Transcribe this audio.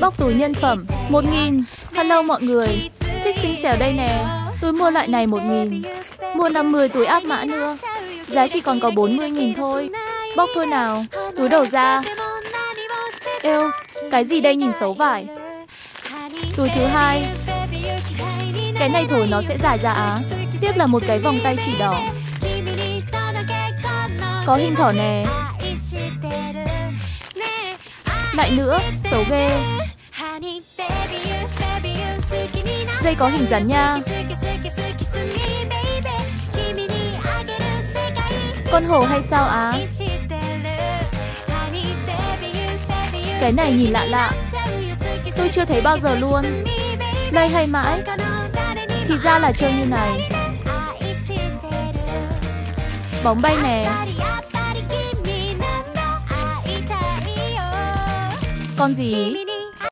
Bóc túi nhân phẩm, một nghìn. Hello mọi người, thích xinh xẻo đây nè. Tôi mua loại này một nghìn. Mua 50 túi áp mã nữa. Giá chỉ còn có 40 nghìn thôi. Bóc thôi nào, túi đầu ra. Êu, cái gì đây nhìn xấu vải. Túi thứ hai. Cái này thổi nó sẽ dài ra á. Tiếp là một cái vòng tay chỉ đỏ. Có hình thỏ nè. Lại nữa, xấu ghê. Dây có hình rắn nha. Con hổ hay sao á? Cái này nhìn lạ lạ. Tôi chưa thấy bao giờ luôn. Đây hay mãi. Thì ra là chơi như này. Bóng bay nè. Con gì?